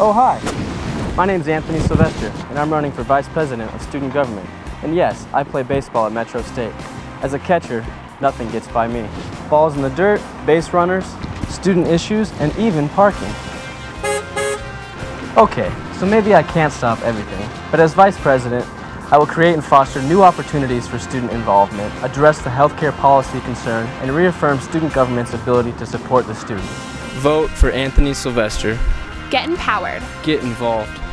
Oh, hi. My name's Anthony Sylvester, and I'm running for Vice President of Student Government. And yes, I play baseball at Metro State. As a catcher, nothing gets by me. Balls in the dirt, base runners, student issues, and even parking. Okay, so maybe I can't stop everything, but as Vice President, I will create and foster new opportunities for student involvement, address the healthcare policy concern, and reaffirm student government's ability to support the student. Vote for Anthony Sylvester. Get empowered. Get involved.